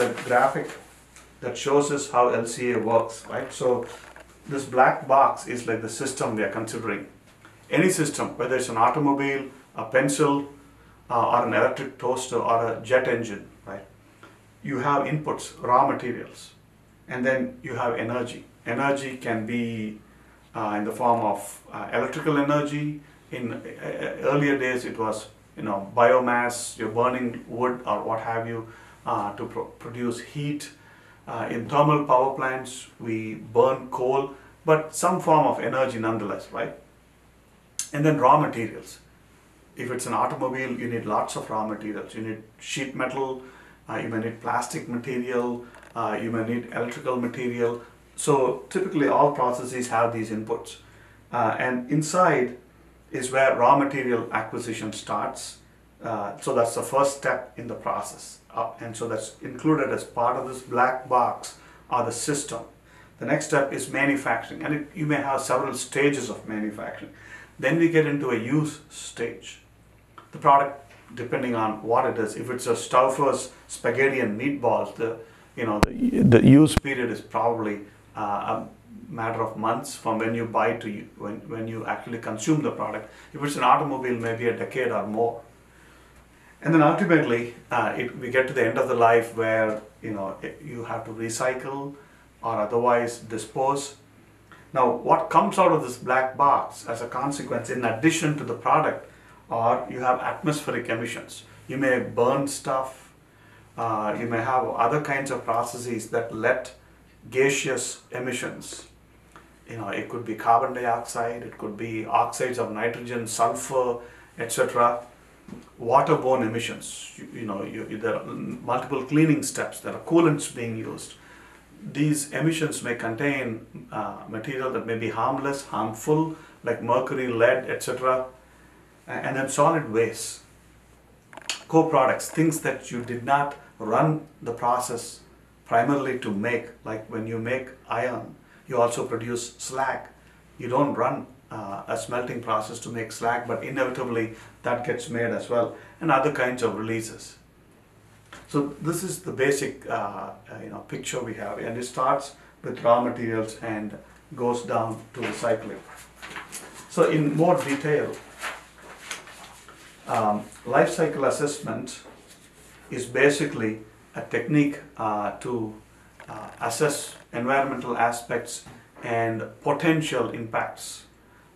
a graphic that shows us how LCA works, right? So this black box is like the system we are considering. Any system, whether it's an automobile, a pencil, uh, or an electric toaster, or a jet engine, right? You have inputs, raw materials, and then you have energy. Energy can be uh, in the form of uh, electrical energy. In uh, uh, earlier days, it was you know biomass. You're burning wood or what have you uh, to pro- produce heat. Uh, in thermal power plants, we burn coal, but some form of energy nonetheless, right? And then raw materials. If it's an automobile, you need lots of raw materials. You need sheet metal, uh, you may need plastic material, uh, you may need electrical material. So typically, all processes have these inputs. Uh, and inside is where raw material acquisition starts. Uh, so that's the first step in the process. And so that's included as part of this black box or the system. The next step is manufacturing, and it, you may have several stages of manufacturing. Then we get into a use stage. The product, depending on what it is, if it's a Stouffer's spaghetti and meatballs, the you know the, the use period is probably uh, a matter of months from when you buy to you, when, when you actually consume the product. If it's an automobile, maybe a decade or more. And then ultimately, uh, it, we get to the end of the life where you know it, you have to recycle or otherwise dispose. Now, what comes out of this black box as a consequence, in addition to the product, or you have atmospheric emissions. You may burn stuff. Uh, you may have other kinds of processes that let gaseous emissions. You know, it could be carbon dioxide, it could be oxides of nitrogen, sulfur, etc waterborne emissions. You, you know, you, there are multiple cleaning steps. There are coolants being used. These emissions may contain uh, material that may be harmless, harmful, like mercury, lead, etc. And then solid waste, co-products, things that you did not run the process primarily to make. Like when you make iron, you also produce slag. You don't run uh, a smelting process to make slag, but inevitably that gets made as well, and other kinds of releases. So this is the basic uh, uh, you know picture we have, and it starts with raw materials and goes down to recycling. So in more detail, um, life cycle assessment is basically a technique uh, to uh, assess environmental aspects and potential impacts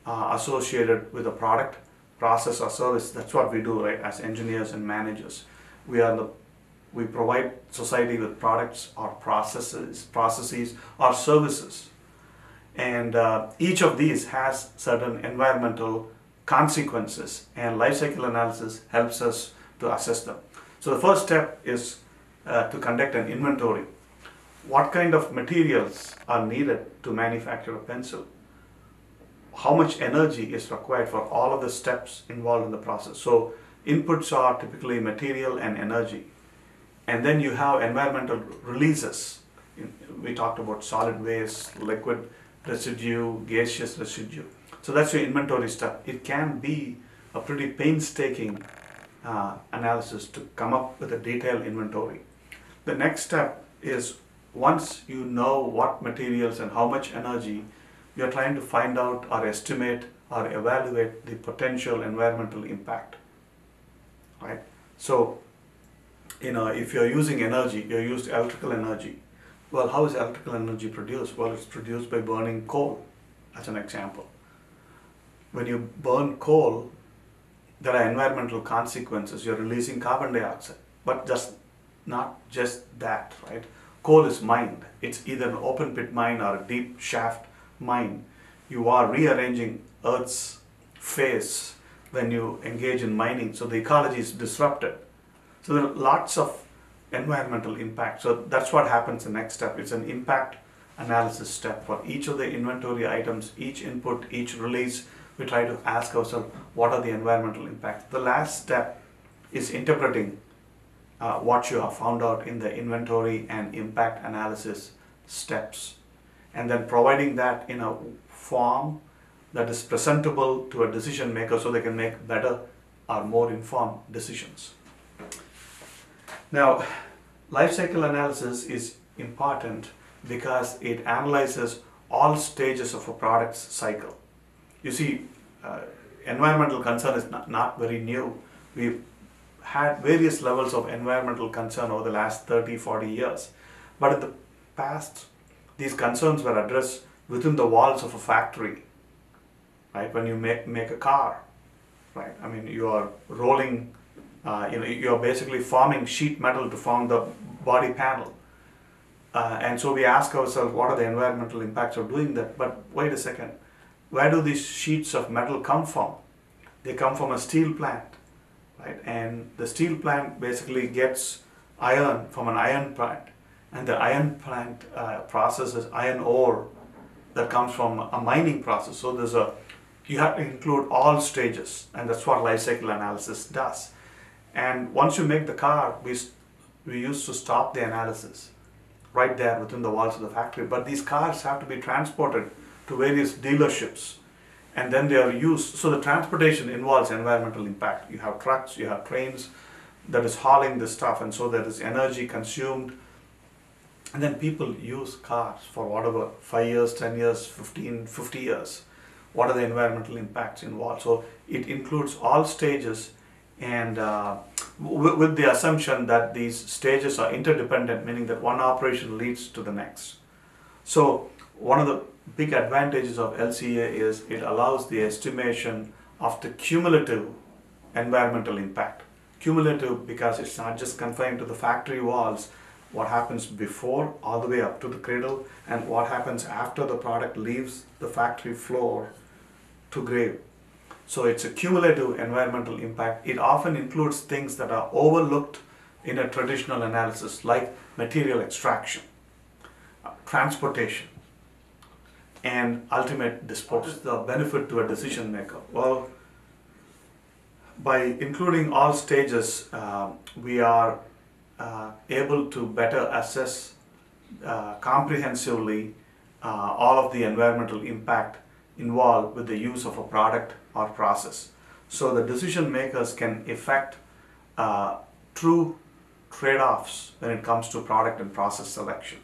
uh, associated with a product, process, or service. That's what we do, right? As engineers and managers, we are the we provide society with products or processes, processes or services, and uh, each of these has certain environmental consequences, and life cycle analysis helps us to assess them. So the first step is uh, to conduct an inventory. What kind of materials are needed to manufacture a pencil? how much energy is required for all of the steps involved in the process. So inputs are typically material and energy. And then you have environmental releases. We talked about solid waste, liquid residue, gaseous residue. So that's your inventory step. It can be a pretty painstaking uh, analysis to come up with a detailed inventory. The next step is once you know what materials and how much energy you're trying to find out or estimate or evaluate the potential environmental impact. Right? So, you know, if you're using energy, you're used electrical energy. Well, how is electrical energy produced? Well, it's produced by burning coal, as an example. When you burn coal, there are environmental consequences. You're releasing carbon dioxide, but just not just that, right? Coal is mined. It's either an open pit mine or a deep shaft mine, you are rearranging Earth's face when you engage in mining. So the ecology is disrupted. So there are lots of environmental impact. So that's what happens the next step. It's an impact analysis step for each of the inventory items, each input, each release. We try to ask ourselves what are the environmental impacts. The last step is interpreting uh, what you have found out in the inventory and impact analysis steps and then providing that in a form that is presentable to a decision maker so they can make better or more informed decisions. Now, life cycle analysis is important because it analyzes all stages of a product's cycle. You see, uh, environmental concern is not, not very new. We've had various levels of environmental concern over the last 30, 40 years. But in the past, these concerns were addressed within the walls of a factory, right? When you make, make a car, right? I mean, you are rolling, uh, you know, you are basically forming sheet metal to form the body panel. Uh, and so we ask ourselves, what are the environmental impacts of doing that? But wait a second, where do these sheets of metal come from? They come from a steel plant, right? And the steel plant basically gets iron from an iron plant, and the iron plant uh, processes iron ore that comes from a mining process. So there's a you have to include all stages, and that's what life cycle analysis does. And once you make the car, we we used to stop the analysis right there within the walls of the factory. But these cars have to be transported to various dealerships and then they are used. So the transportation involves environmental impact. You have trucks, you have trains that is hauling this stuff, and so there is energy consumed. And then people use cars for whatever, five years, 10 years, 15, 50 years. What are the environmental impacts involved? So it includes all stages and uh, with the assumption that these stages are interdependent, meaning that one operation leads to the next. So one of the big advantages of LCA is it allows the estimation of the cumulative environmental impact. Cumulative because it's not just confined to the factory walls, what happens before all the way up to the cradle and what happens after the product leaves the factory floor to grave. So it's a cumulative environmental impact. It often includes things that are overlooked in a traditional analysis like material extraction, transportation, and ultimate disposal. What is the benefit to a decision maker? Well, by including all stages, uh, we are uh, able to better assess uh, comprehensively uh, all of the environmental impact involved with the use of a product or process. So the decision makers can effect uh, true trade-offs when it comes to product and process selection.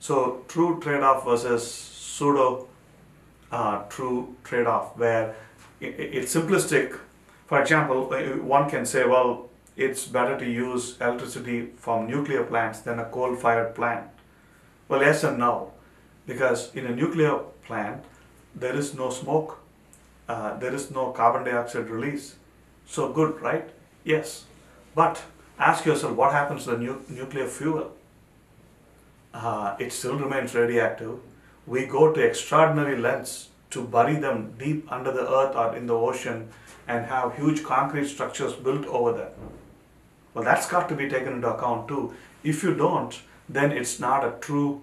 So true trade-off versus pseudo uh, true trade-off where it, it's simplistic. For example, one can say, well, it's better to use electricity from nuclear plants than a coal-fired plant. Well, yes and no, because in a nuclear plant, there is no smoke, uh, there is no carbon dioxide release. So good, right? Yes. But ask yourself what happens to the nu- nuclear fuel? Uh, it still remains radioactive. We go to extraordinary lengths to bury them deep under the earth or in the ocean and have huge concrete structures built over them. Well, that's got to be taken into account too. If you don't, then it's not a true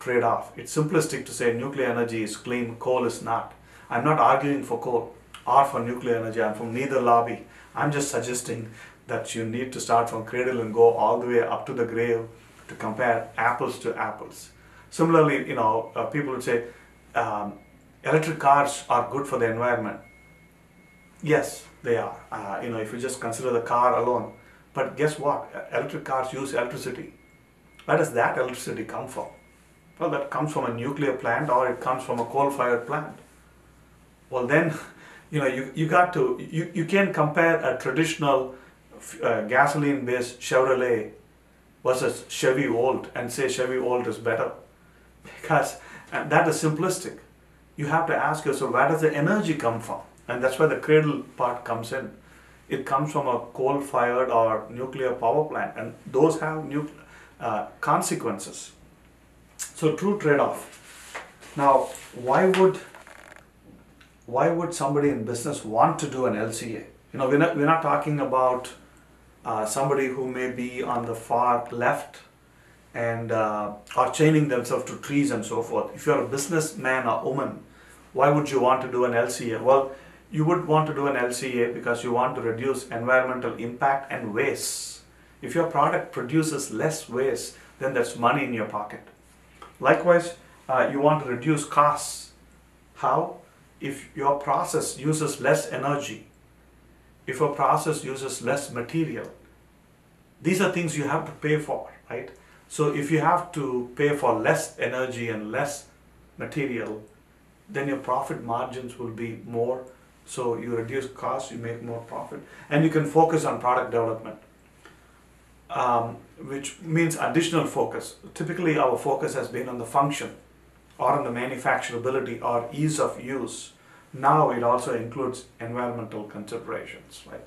trade off. It's simplistic to say nuclear energy is clean, coal is not. I'm not arguing for coal or for nuclear energy. I'm from neither lobby. I'm just suggesting that you need to start from cradle and go all the way up to the grave to compare apples to apples. Similarly, you know, uh, people would say um, electric cars are good for the environment. Yes, they are. Uh, you know, if you just consider the car alone. But guess what? Electric cars use electricity. Where does that electricity come from? Well, that comes from a nuclear plant or it comes from a coal-fired plant. Well, then, you know, you, you got to, you, you can compare a traditional uh, gasoline-based Chevrolet versus Chevy Volt and say Chevy Volt is better. Because that is simplistic. You have to ask yourself, where does the energy come from? And that's where the cradle part comes in. It comes from a coal-fired or nuclear power plant, and those have uh, consequences. So true trade-off. Now, why would why would somebody in business want to do an LCA? You know, we're not, we're not talking about uh, somebody who may be on the far left and uh, are chaining themselves to trees and so forth. If you're a businessman or woman, why would you want to do an LCA? Well, you would want to do an LCA because you want to reduce environmental impact and waste. If your product produces less waste, then that's money in your pocket. Likewise, uh, you want to reduce costs. How? If your process uses less energy, if a process uses less material, these are things you have to pay for, right? So if you have to pay for less energy and less material, then your profit margins will be more. So you reduce costs, you make more profit, and you can focus on product development, um, which means additional focus. Typically, our focus has been on the function, or on the manufacturability, or ease of use. Now it also includes environmental considerations, right?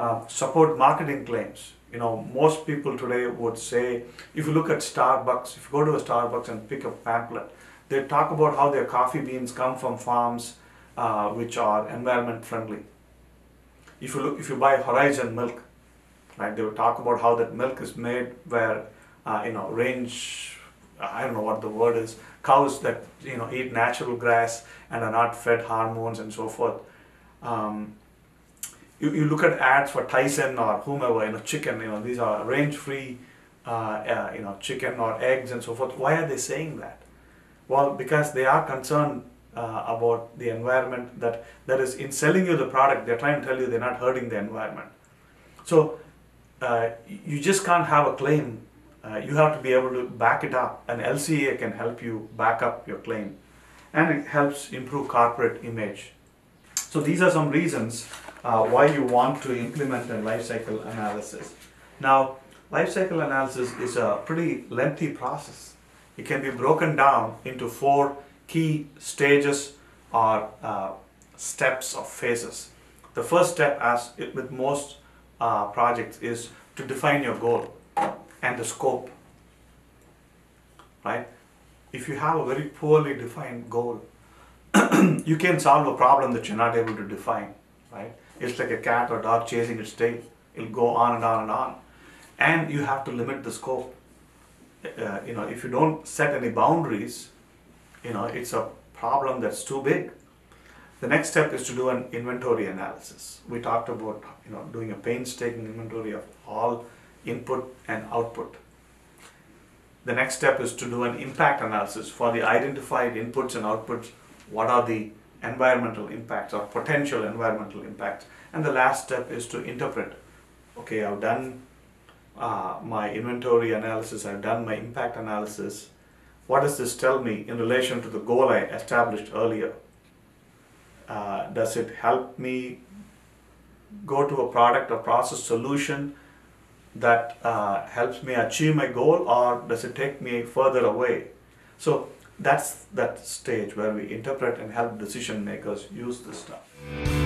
Uh, support marketing claims. You know, most people today would say, if you look at Starbucks, if you go to a Starbucks and pick a pamphlet, they talk about how their coffee beans come from farms uh, which are environment friendly. If you look, if you buy Horizon milk, right, they will talk about how that milk is made where, uh, you know, range, I don't know what the word is, cows that you know eat natural grass and are not fed hormones and so forth. Um, you, you look at ads for Tyson or whomever, you know, chicken, you know, these are range-free, uh, uh, you know, chicken or eggs and so forth. Why are they saying that? Well, because they are concerned uh, about the environment that, that is in selling you the product, they're trying to tell you they're not hurting the environment. So uh, you just can't have a claim. Uh, you have to be able to back it up. And LCA can help you back up your claim. And it helps improve corporate image. So these are some reasons uh, why you want to implement a life cycle analysis. Now, life cycle analysis is a pretty lengthy process. It can be broken down into four key stages or uh, steps or phases. The first step, as it, with most uh, projects, is to define your goal and the scope. Right? If you have a very poorly defined goal, you can solve a problem that you're not able to define. Right? It's like a cat or dog chasing its tail. It'll go on and on and on. And you have to limit the scope. Uh, you know, if you don't set any boundaries, you know, it's a problem that's too big. The next step is to do an inventory analysis. We talked about, you know, doing a painstaking inventory of all input and output. The next step is to do an impact analysis for the identified inputs and outputs. What are the environmental impacts or potential environmental impacts. And the last step is to interpret. Okay, I've done uh, my inventory analysis, I've done my impact analysis. What does this tell me in relation to the goal I established earlier? Uh, does it help me go to a product or process solution that uh, helps me achieve my goal or does it take me further away? So that's that stage where we interpret and help decision makers use this stuff.